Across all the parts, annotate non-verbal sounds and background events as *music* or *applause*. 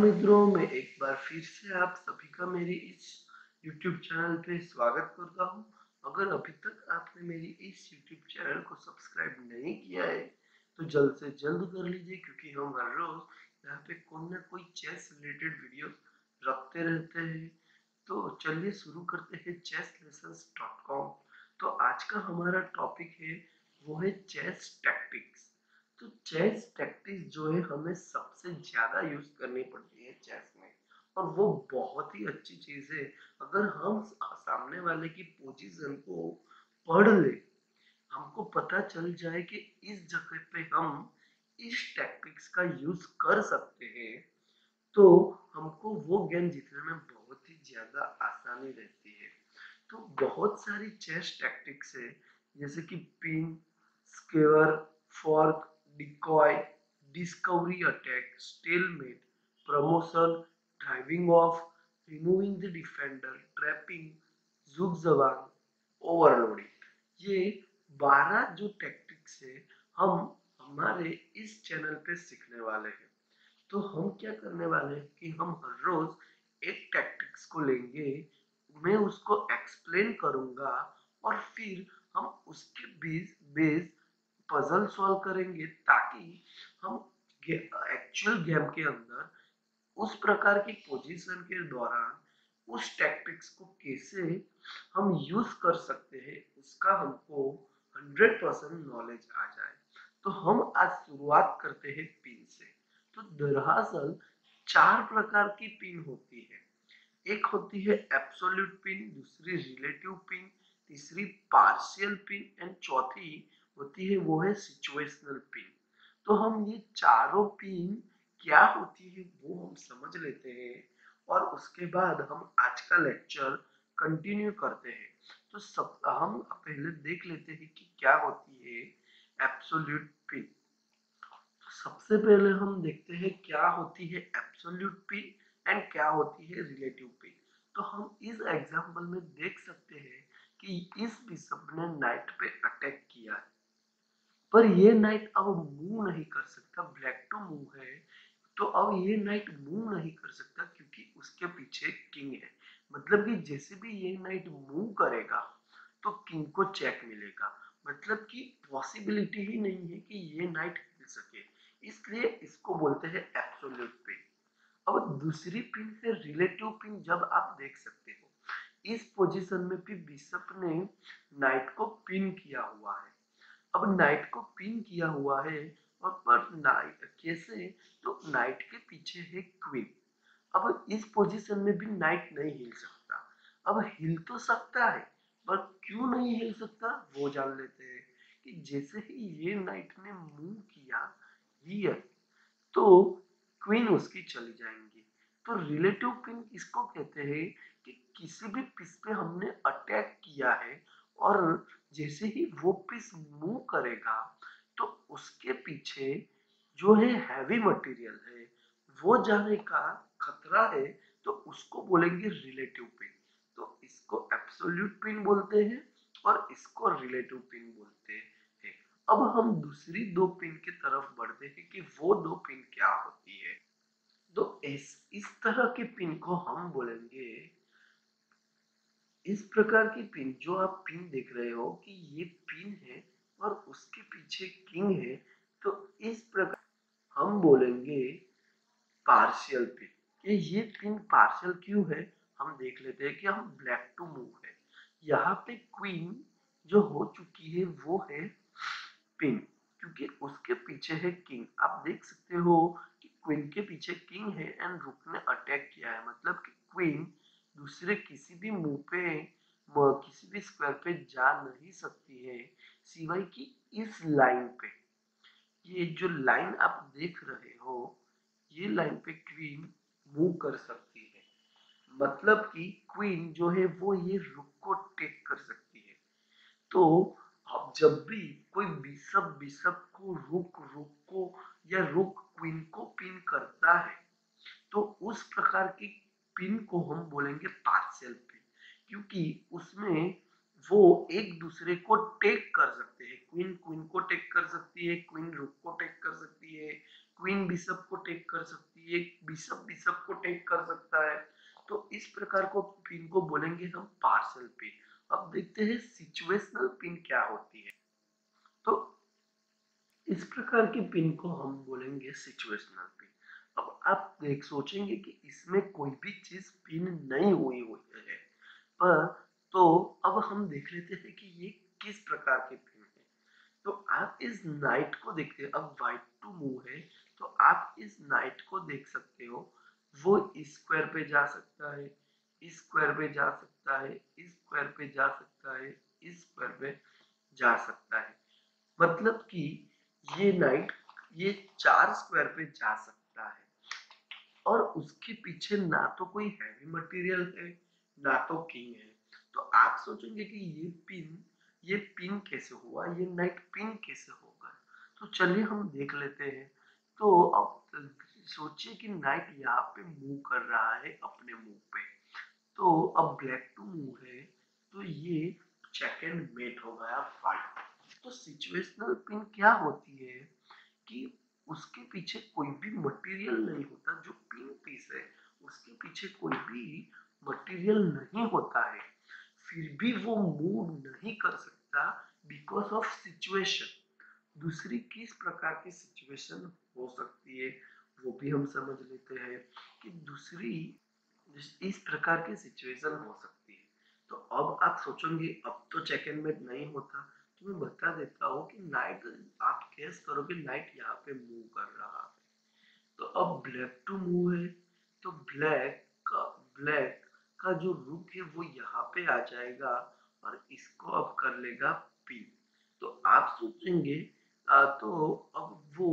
मित्रों, मैं एक बार फिर से आप सभी का मेरे इस YouTube चैनल पे स्वागत करता हूँ। अगर अभी तक आपने मेरी इस YouTube चैनल को सब्सक्राइब नहीं किया है तो जल्द से जल्द कर लीजिए, क्योंकि हम हर रोज यहाँ पे कोई ना कोई चेस रिलेटेड वीडियो रखते रहते हैं। तो चलिए शुरू करते हैं चेस लेसन तो आज का हमारा टॉपिक है, वो है चेस टैक्टिक्स तो चेस टैक्टिक्स जो है हमें सबसे ज़्यादा यूज़ करनी पड़ती है चेस में। और वो बहुत ही अच्छी चीज़ है। अगर हम सामने वाले की पोजीशन को पढ़ ले, हमको पता चल जाए कि इस जगह पे हम इस टैक्टिक्स का यूज़ कर सकते हैं तो हमको वो गेम जीतने में बहुत ही ज़्यादा आसानी रहती है। तो बहुत सारी चेस टैक्टिक्स है, जैसे कि pin skewer fork decoy, discovery attack, stalemate, promotion, driving off, removing the defender, trapping, zugzwang, overloading ये 12 जो टेक्टिक्स है हम हमारे इस चैनल पे सीखने वाले हैं। तो हम क्या करने वाले हैं कि हम हर रोज एक टेक्टिक्स को लेंगे मैं उसको एक्सप्लेन करूँगा और फिर हम उसके बेस बेस पजल सॉल्व करेंगे ताकि हम एक्चुअल गेम के अंदर उस प्रकार की पोजीशन के दौरान उस टैक्टिक्स को कैसे हम यूज़ कर सकते हैं, उसका हमको 100 परसेंट नॉलेज आ जाए। तो हम आज शुरुआत करते हैं पिन से। तो दरअसल चार प्रकार की पिन होती है। एक होती है एब्सोल्यूट पिन दूसरी रिलेटिव पिन तीसरी पार्शियल पिन एंड चौथी होती है, वो है सिचुएशनल पिन तो हम ये चारों पिन क्या होती है, वो हम समझ लेते हैं और उसके बाद हम आज का लेक्चर कंटिन्यू करते हैं. तो सब, हम पहले देख लेते हैं कि क्या होती है एब्सोल्यूट पिन सबसे पहले हम देखते हैं क्या होती है एब्सोल्यूट पिन एंड क्या होती है रिलेटिव पिन तो हम इस एग्जांपल में देख सकते हैं कि इस बिशप ने नाइट पे अटैक किया है. पर ये नाइट अब मूव नहीं कर सकता ब्लैक टू मूव है तो अब ये नाइट मूव नहीं कर सकता क्योंकि उसके पीछे किंग है। मतलब कि जैसे भी ये नाइट मूव करेगा तो किंग को चेक मिलेगा। मतलब कि पॉसिबिलिटी ही नहीं है कि ये नाइट हिल सके। इसलिए इसको बोलते हैं एब्सोल्यूट पिन अब दूसरी पिन से रिलेटिव पिन जब आप देख सकते हो। इस पोजीशन में भी बिशप ने नाइट को पिन किया हुआ है। अब नाइट को पिन किया हुआ है और पर नाइट कैसे? तो नाइट के पीछे है क्वीन अब इस पोजीशन में भी नाइट नहीं हिल सकता. अब हिल तो सकता है, पर क्यों नहीं हिल सकता? वो जान लेते हैं कि जैसे ही ये नाइट ने मूव किया हियर तो क्वीन उसकी चली जाएँगी. तो रिलेटिव पिन इसको कहते हैं कि किसी भी पीस पे हमने अटैक किया है और जैसे ही वो पीस मूव करेगा तो उसके पीछे जो है हैवी मटेरियल है, वो जाने का खतरा है तो उसको बोलेंगे रिलेटिव पिन तो इसको एब्सोल्यूट पिन बोलते हैं और इसको रिलेटिव पिन बोलते हैं. अब हम दूसरी दो पिन की तरफ़ बढ़ते हैं कि वो दो पिन क्या होती है. तो इस इस तरह के पिन को हम बोलेंगे इस प्रकार की पिन जो आप पिन देख रहे हो कि ये पिन है और उसके पीछे किंग है तो इस प्रकार हम बोलेंगे पार्शियल पिन। कि ये पिन पार्शियल क्यों है? हम देख लेते हैं कि हम ब्लैक टू मूव है। यहाँ पे क्वीन जो हो चुकी है, वो है पिन, क्योंकि उसके पीछे है किंग। आप देख सकते हो कि क्वीन के पीछे किंग है एंड रुक ने अटैक किया है। मतलब कि क्वीन दूसरे किसी भी मुँह पे किसी भी स्क्वायर पे जा नहीं सकती है सिवाय कि इस लाइन पे। ये जो लाइन आप देख रहे हो, ये लाइन पे क्वीन मूव कर सकती है। मतलब कि क्वीन जो है वो ये रुक को टेक कर सकती है। तो अब जब भी कोई बिशप बिशप को रुक रुक को या रुक क्वीन को पिन करता है तो उस प्रकार की पिन को हम बोलेंगे पार्शियल पिन, क्योंकि उसमें वो एक दूसरे को टेक कर सकते हैं। क्वीन क्वीन को टेक कर सकती है, क्वीन रुक को टेक कर सकती है, क्वीन बिशप को टेक कर सकती है, बिशप बिशप को टेक कर सकता है। तो इस प्रकार को पिन को बोलेंगे हम पार्सल पिन। अब देखते हैं सिचुएशनल पिन क्या होती है। तो इस प्रकार की पिन को हम बोलेंगे सिचुएशनल पिन। आप देख सोचेंगे कि इसमें कोई भी चीज़ पिन नहीं हुई हुई है। पर तो अब हम देख लेते हैं कि ये किस प्रकार के पिन है। तो आप इस नाइट को देखते हैं, अब वाइट टू मूव है तो आप इस नाइट को देख सकते हो। वो स्क्वायर पे जा सकता है स्क्वायर पे जा सकता है स्क्वायर पे जा सकता है स्क्वायर पे जा सकता है। मतलब कि ये नाइट, ये चार स्क्वायर पे जा सकता है। और उसके पीछे ना तो कोई हैवी मटेरियल है, ना तो किंग है। तो आप सोचेंगे कि ये पिन ये पिन कैसे हुआ? ये नाइट पिन कैसे होगा? तो चलिए हम देख लेते हैं। तो अब सोचिए कि नाइट यहाँ पे मूव कर रहा है अपने मूव पे। तो अब ब्लैक टू मूव है। तो ये चेक एंड मेट हो गया। फाइट तो सिचुएशनल पिन क्या होती है कि उसके पीछे कोई भी मटेरियल नहीं होता, जो पिन पीस है, उसके पीछे कोई भी मटेरियल नहीं होता है। फिर भी वो मूव नहीं कर सकता बिकॉज़ ऑफ़ सिचुएशन दूसरी किस प्रकार की सिचुएशन हो सकती है, वो भी हम समझ लेते हैं कि दूसरी इस प्रकार की सिचुएशन हो सकती है। तो अब आप सोचेंगे, अब तो चेक एंड मेट नहीं होता। तो मैं बता देता हूँ कि नाइट आप कैस करोगे नाइट यहाँ पे मूव कर रहा है। तो अब ब्लैक टू मूव है तो ब्लैक का ब्लैक का जो रुक है वो यहाँ पे आ जाएगा और इसको अब कर लेगा पी तो आप सोचेंगे तो अब वो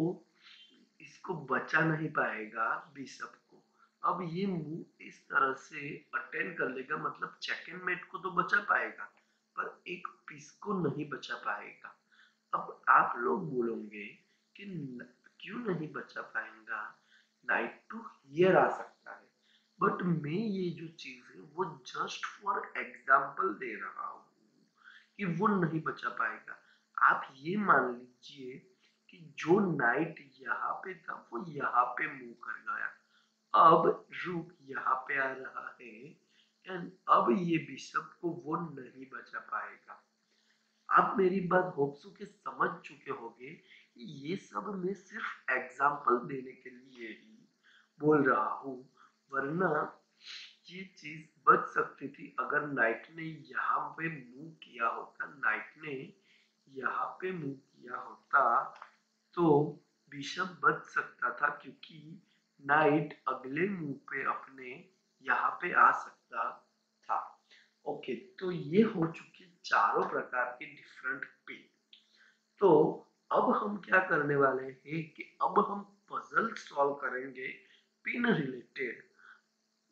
इसको बचा नहीं पाएगा बिशप को अब ये मूव इस तरह से अटेंड कर लेगा मतलब चेक मेट को तो बचा पाएगा। पर एक पीस को नहीं बचा पाएगा। अब आप लोग बोलोगे कि क्यों नहीं बचा पाएगा? नाइट टू हियर आ सकता है। बट मैं ये जो चीज़ है, वो जस्ट फॉर एग्ज़ाम्पल दे रहा हूँ कि वो नहीं बचा पाएगा। आप ये मान लीजिए कि जो नाइट यहाँ पे था, वो यहाँ पे मूव कर गया। अब रूप यहाँ पे आ रहा है। अब ये बिशप को वो नहीं बचा पाएगा। आप मेरी बात होप्सू के समझ चुके होंगे कि ये सब मैं सिर्फ़ एग्ज़ाम्पल देने के लिए ही बोल रहा हूँ, वरना ये चीज़ बच सकती थी अगर नाइट ने यहाँ पे मूव किया होता नाइट ने यहाँ पे मूव किया होता तो बिशप बच सकता था क्योंकि नाइट अगले मूव पे अपने यहाँ पे आ सकता था। ओके तो ये हो चुके चारों प्रकार के डिफरेंट पिन तो अब हम क्या करने वाले हैं कि अब हम पजल सॉल्व करेंगे पिन रिलेटेड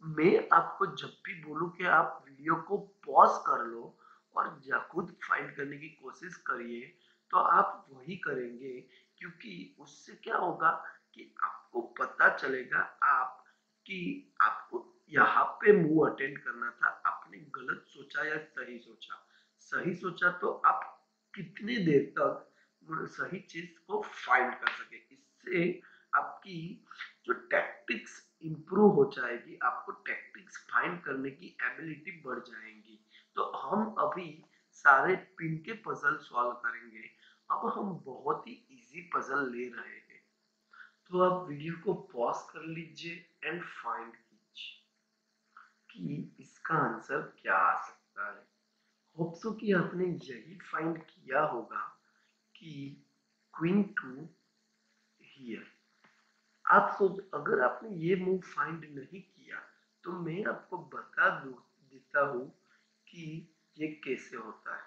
मैं आपको जब भी बोलूँ कि आप वीडियो को पॉज कर लो और खुद फाइंड करने की कोशिश करिए तो आप वही करेंगे, क्योंकि उससे क्या होगा कि आपको पता चलेगा आप, कि आपको यहाँ पे मुँह अटेंड करना था, आपने गलत सोचा या सही सोचा? सही सोचा तो आप कितनी देर तक सही चीज़ को फाइंड कर सके? इससे आपकी जो टैक्टिक्स इंप्रूव हो जाएगी, आपको टैक्टिक्स फाइंड करने की एबिलिटी बढ़ जाएँगी। तो हम अभी सारे पिन के पजल सॉल्व करेंगे। अब हम बहुत ही इजी पजल ले रहे हैं। तो आप वीडियो को पॉज कर लीजिए एंड फाइंड कि इसका आंसर क्या आ सकता है? होप सो कि आपने यही फाइंड किया होगा कि क्वीन टू हियर आप सोच, अगर आपने ये मूव फाइंड नहीं किया तो मैं आपको बता दू, देता हूँ कि ये कैसे होता है।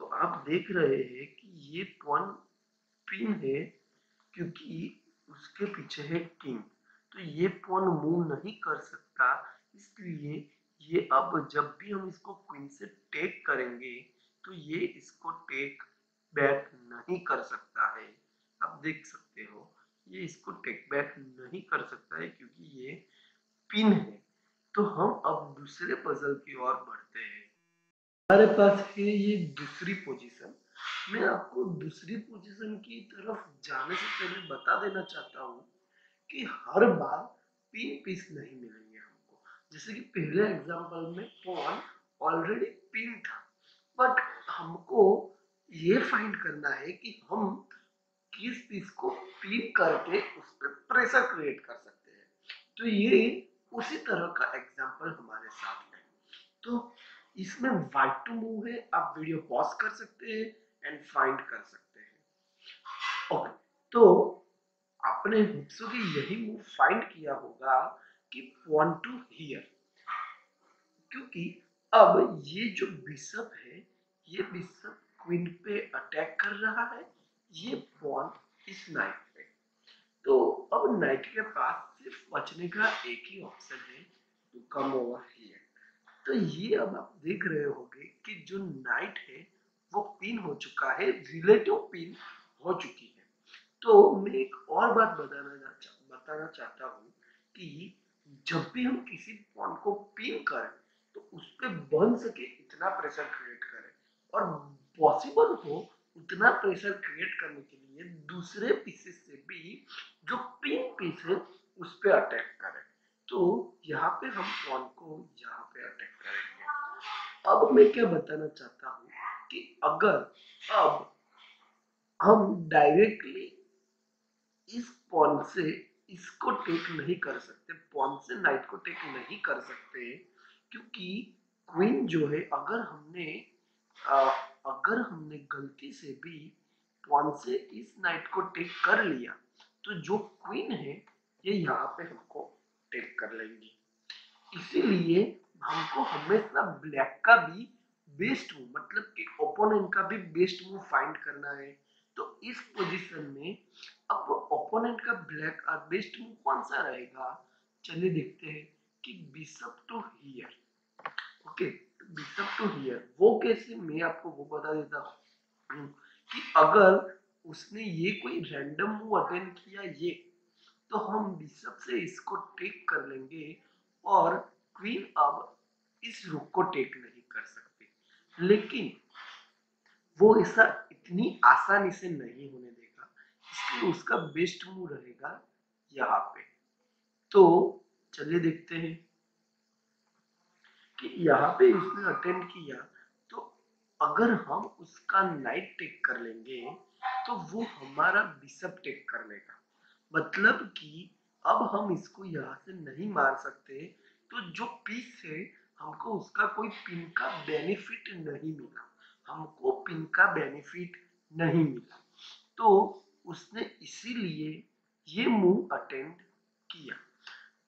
तो आप देख रहे हैं कि ये पॉन पिन है, क्योंकि उसके पीछे है किंग तो ये पॉन मूव नहीं कर सकता इसलिए ये अब जब भी हम इसको क्वीन से टेक करेंगे तो ये इसको टेक बैक नहीं कर सकता है। आप देख सकते हो, ये इसको टेक बैक नहीं कर सकता है क्योंकि ये पिन है। तो हम अब दूसरे पजल की ओर बढ़ते हैं। हमारे पास है ये दूसरी पोजीशन मैं आपको दूसरी पोजीशन की तरफ़ जाने से पहले बता देना चाहता हूँ कि हर बार पिन पीस नहीं मिलेंगे। जैसे कि पहले एग्जांपल में पॉन ऑलरेडी पिन था। बट हमको ये फाइंड करना है कि हम किस पीस को पिन करके उस पर प्रेशर क्रिएट कर सकते हैं। तो ये उसी तरह का एग्जांपल हमारे साथ है तो इसमें वाइट टू मूव है, आप वीडियो पॉज कर सकते हैं एंड फाइंड कर सकते हैं। ओके तो आपने होप्सो की यही मूव फाइंड किया होगा पॉन टू हियर क्योंकि अब ये जो बिशप है, ये बिशप क्वीन पे अटैक कर रहा है, ये पॉन इस नाइट पे। तो अब नाइट के पास सिर्फ़ बचने का एक ही ऑप्शन है टू कम ओवर हियर तो ये अब आप देख रहे होंगे कि जो नाइट है, वो पिन हो चुका है रिलेटिव पिन हो चुकी है। तो मैं एक और बात बताना चाहता हूँ कि जब भी हम किसी पॉन को पिन करें तो उस पर बन सके इतना प्रेशर क्रिएट करें। और पॉसिबल हो उतना प्रेशर क्रिएट करने के लिए दूसरे पीसेस से भी जो पिन पीस है, उस पर अटैक करें। तो यहाँ पे हम पॉन को यहाँ पे अटैक करेंगे। अब मैं क्या बताना चाहता हूँ कि अगर अब हम डायरेक्टली इस पॉन से इसको टेक नहीं कर सकते पॉन से नाइट को टेक नहीं कर सकते क्योंकि क्वीन जो है अगर हमने आ, अगर हमने गलती से भी पॉन से इस नाइट को टेक कर लिया तो जो क्वीन है ये यहाँ पे हमको टेक कर लेंगे। इसीलिए हमको हमेशा ब्लैक का भी बेस्ट मूव मतलब कि ओपोनेंट का भी बेस्ट मूव फाइंड करना है। तो इस पोजीशन में अब ओपोनेंट का ब्लैक का बेस्ट मूव कौन सा रहेगा? चलिए देखते हैं कि bishop to here okay bishop to here वो कैसे मैं आपको वो बता देता हूँ कि अगर उसने ये कोई रैंडम मूव अटेंड किया ये तो हम बिशप से इसको टेक कर लेंगे और क्वीन अब इस रुक को टेक नहीं कर सकती। लेकिन वो ऐसा इतनी आसानी से नहीं होने देगा, इसलिए उसका बेस्ट मूव रहेगा यहाँ पे। तो चलिए देखते हैं कि यहाँ पे उसने अटेंड किया तो अगर हम उसका नाइट टेक कर लेंगे तो वो हमारा बिशप टेक कर लेगा। मतलब कि अब हम इसको यहाँ से नहीं मार सकते तो जो पीस है, हमको उसका कोई पिन का बेनिफिट नहीं मिला। हमको पिन का बेनिफिट नहीं मिला। तो उसने इसीलिए ये मूव अटेंड किया।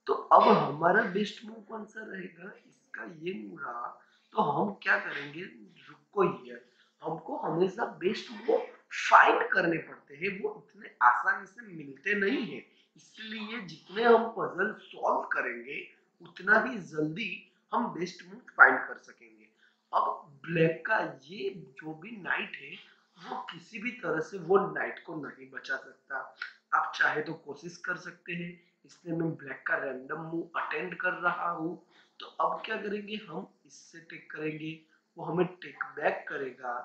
तो अब हमारा बेस्ट मूव कौन सा रहेगा? इसका ये मूव रहा। तो हम क्या करेंगे? रुको हियर हमको हमेशा बेस्ट मूव फाइंड करने पड़ते हैं। वो इतने आसानी से मिलते नहीं है। इसलिए जितने हम पजल सॉल्व करेंगे, उतना ही जल्दी हम बेस्ट मूव फाइंड कर सकेंगे। अब ब्लैक का ये जो भी नाइट है, वो किसी भी तरह से वो नाइट को नहीं बचा सकता। आप चाहे तो कोशिश कर सकते हैं, इसलिए मैं ब्लैक का रैंडम मूव अटेंड कर रहा हूँ। तो अब क्या करेंगे, हम इससे टेक करेंगे, वो हमें टेक बैक करेगा।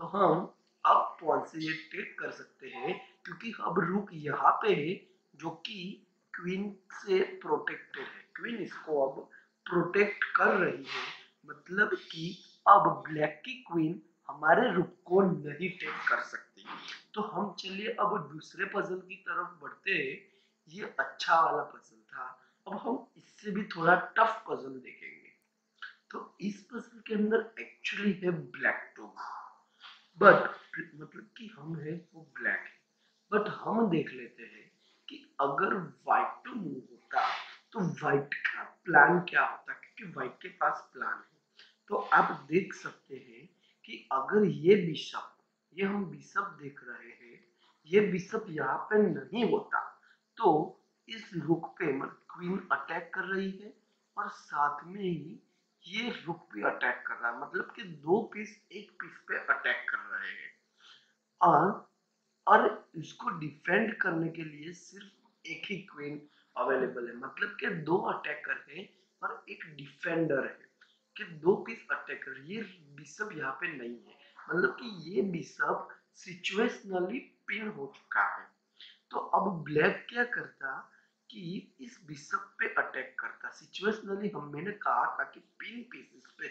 तो हम अब पॉन से ये टेक कर सकते हैं, क्योंकि अब रुक यहाँ पे है, जो कि क्वीन से प्रोटेक्टेड है। क्वीन इसको अब प्रोटेक्ट कर रही है मतलब कि अब ब्लैक की क्वीन हमारे रुक को नहीं टेक कर सकती। तो हम चलिए अब दूसरे पजल की तरफ़ बढ़ते हैं। ये अच्छा वाला पजल था। अब हम इससे भी थोड़ा टफ पजल देखेंगे। तो इस पजल के अंदर एक्चुअली है ब्लैक टू बट मतलब कि हम है वो ब्लैक है। बट हम देख लेते हैं कि अगर व्हाइट टू मूव होता तो व्हाइट का प्लान क्या होता? क्योंकि व्हाइट के पास प्लान है। तो आप देख सकते हैं कि अगर ये बिशप, ये हम बिशप देख रहे हैं, ये बिशप यहाँ पे नहीं होता तो इस रुक पे मतलब क्वीन अटैक कर रही है और साथ में ही ये रुक पे अटैक कर रहा है मतलब कि दो पीस एक पीस पे अटैक कर रहे हैं। और और इसको डिफेंड करने के लिए सिर्फ़ एक ही क्वीन अवेलेबल है मतलब कि दो अटैकर है और एक डिफेंडर है। कि दो पीस अटैकर ये बिशप यहाँ पे नहीं है। मतलब कि ये बिशप सिचुएशनली पिन हो चुका है। तो अब ब्लैक क्या करता कि इस बिशप पे अटैक करता। सिचुएशनली हम मैंने कहा था कि पिन पीसेस पे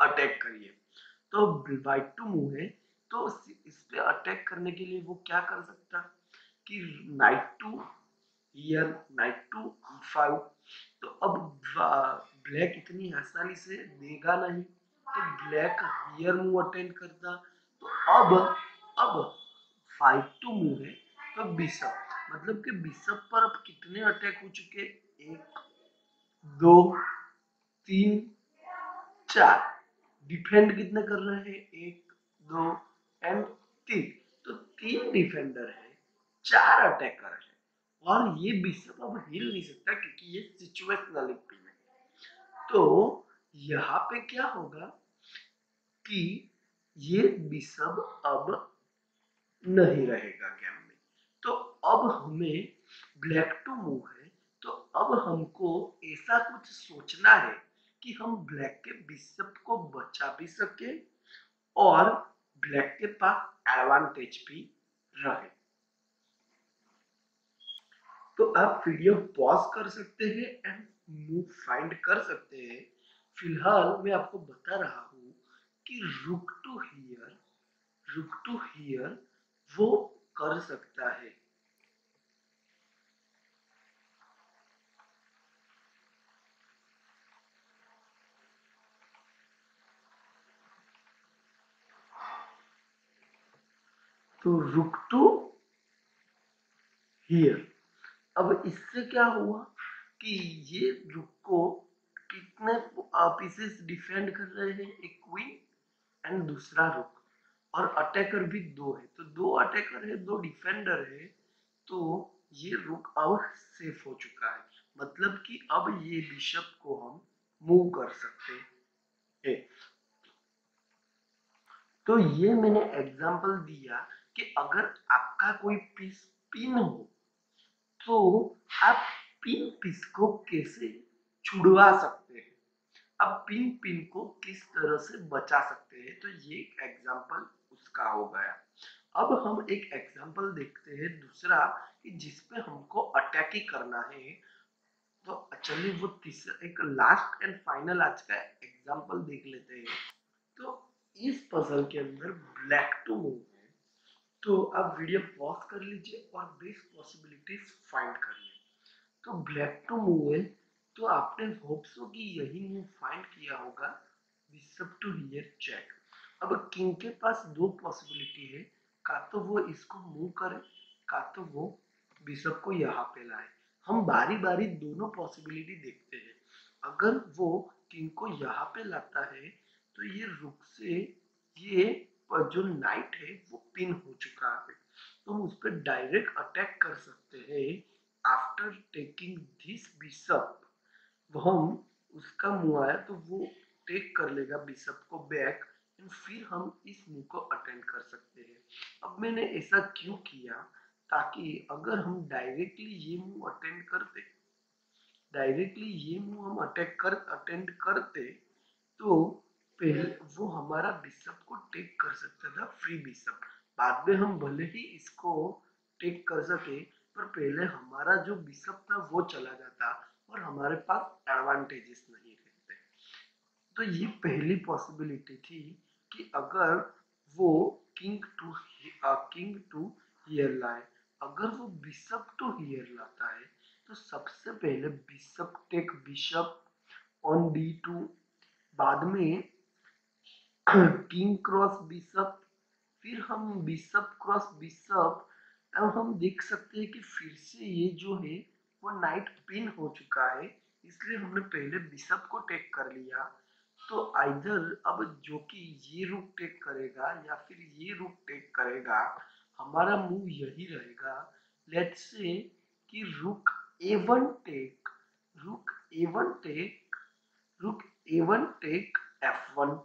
अटैक करिए। तो वाइट टू मूव है। तो इस पे अटैक करने के लिए वो क्या कर सकता? कि knight to here knight to five तो अब ब्लैक इतनी आसानी से देगा नहीं। तो ब्लैक हियर मूव अटेंड करता। तो अब अब फाइव टू मूव है। तो बिशप मतलब कि बिशप पर अब कितने अटैक हो चुके? एक, दो, तीन, चार। डिफेंड कितने कर रहे हैं? एक, दो एंड तीन। तो तीन डिफेंडर है। चार अटैकर है। और ये बिशप अब हिल नहीं सकता क्योंकि ये सिचुएशनल पिन है। तो यहाँ पे क्या होगा कि ये बिशप अब नहीं रहेगा गेम में। तो अब हमें ब्लैक टू मूव है तो अब हमको ऐसा कुछ सोचना है कि हम ब्लैक के बिशप को बचा भी सके और ब्लैक के पास एडवांटेज भी रहे। तो आप वीडियो पॉज कर सकते हैं एंड मूव फाइंड कर सकते हैं। फ़िलहाल मैं आपको बता रहा हूँ कि rook to here rook to here वो कर सकता है। तो रुक टू हियर अब इससे क्या हुआ कि ये रुक को कितने पीसेस डिफेंड कर रहे हैं, एक क्वीन एंड दूसरा रुक। और अटैकर भी दो है। तो दो अटैकर है, दो डिफेंडर है तो ये रुक अब सेफ़ हो चुका है। मतलब कि अब ये बिशप को हम मूव कर सकते हैं। तो ये मैंने एग्जांपल दिया कि अगर आपका कोई पीस पिन हो तो आप पिन पीस को कैसे छुड़वा सकते हैं? अब पिन पिन को किस तरह से बचा सकते हैं? तो ये एक एग्जांपल उसका हो गया। अब हम एक एग्जांपल देखते हैं दूसरा कि जिसपे हमको अटैक ही करना है। तो चलिए वो तीसरा, एक लास्ट एंड फाइनल आज का एग्जांपल देख लेते हैं। तो इस पजल के अंदर ब्लैक टू मूव तो आप वीडियो पॉज कर लीजिए और बेस्ट पॉसिबिलिटीज फाइंड कर लीजिए तो ब्लैक टू मूव है तो आपने होप्स हो कि यही मूव फाइंड किया होगा। बिशप टू हियर चेक अब किंग के पास दो पॉसिबिलिटी है। का तो वो इसको मूव करे, का तो वो बिशप को यहाँ पे लाए। हम बारी बारी दोनों पॉसिबिलिटी देखते हैं। अगर वो किंग को यहाँ पे लाता है तो ये रुक से ये जो नाइट है वो पिन हो चुका है। तो हम उस पर डायरेक्ट अटैक कर सकते हैं आफ्टर टेकिंग दिस बिशप वो हम उसका मुँह आया तो वो टेक कर लेगा बिशप को बैक एंड फिर हम इस मूव को अटेंड कर सकते हैं। अब मैंने ऐसा क्यों किया ताकि अगर हम डायरेक्टली ये मूव अटेंड करते डायरेक्टली ये मूव हम अटैक कर अटेंड करते तो पहले वो हमारा बिशप को टेक कर सकता था फ्री बिशप बाद में हम भले ही इसको टेक कर सके, पर पहले हमारा जो बिशप था, वो चला जाता और हमारे पास एडवांटेजेस नहीं रहते। तो ये पहली पॉसिबिलिटी थी कि अगर वो king to king to here लाए। अगर वो बिशप टू हियर लाता है तो सबसे पहले bishop take bishop on D two बाद में *coughs* किंग क्रॉस बिशप, फिर हम बिशप क्रॉस बिशप अब हम देख सकते हैं कि फिर से ये जो है, वो नाइट पिन हो चुका है, इसलिए हमने पहले बिशप को टेक कर लिया। तो आइधर अब जो कि ये रुक टेक करेगा, या फिर ये रुक टेक करेगा, हमारा मूव यही रहेगा। लेट्स से कि रुक a1 टेक रुक a1 टेक रुक a1 टेक f1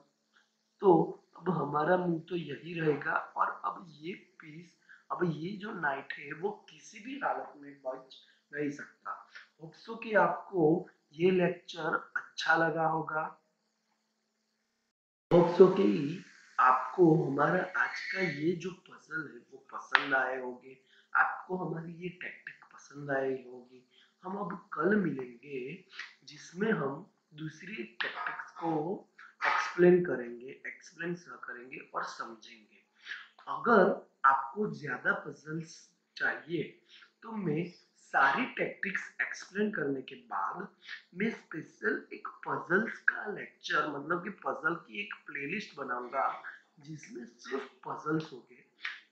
तो अब हमारा मुँह तो यही रहेगा और अब ये पीस अब ये जो नाइट है, वो किसी भी हालत में बच नहीं सकता। होप्सो कि आपको ये लेक्चर अच्छा लगा होगा। होप्सो कि आपको हमारा आज का ये जो पजल है, वो पसंद आए होंगे। आपको हमारी ये टेक्टिक पसंद आई होगी। हम अब कल मिलेंगे, जिसमें हम दूसरी टैक्टिक्स को एक्सप्लेन करेंगे एक्सप्लेन करेंगे और समझेंगे। अगर आपको ज़्यादा पजल्स चाहिए तो मैं सारी टैक्टिक्स एक्सप्लेन करने के बाद मैं स्पेशल एक पजल्स का लेक्चर मतलब कि पजल की एक प्लेलिस्ट बनाऊँगा, जिसमें सिर्फ़ पजल्स होंगे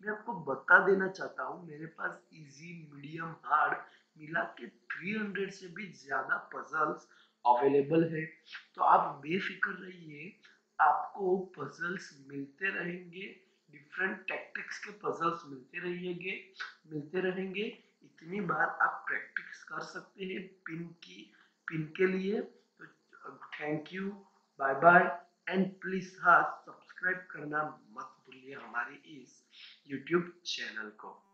मैं आपको बता देना चाहता हूँ, मेरे पास इजी मीडियम हार्ड मिला के 300 से भी ज़्यादा पजल्स अवेलेबल है। तो आप बेफिक्र रहिए, आपको पजल्स मिलते रहेंगे। डिफरेंट टैक्टिक्स के पजल्स मिलते रहेंगे मिलते रहेंगे। इतनी बार आप प्रैक्टिस कर सकते हैं पिन की पिन के लिए। तो thank you bye bye and please हाँ सब्सक्राइब करना मत भूलिए हमारे इस यूट्यूब चैनल को।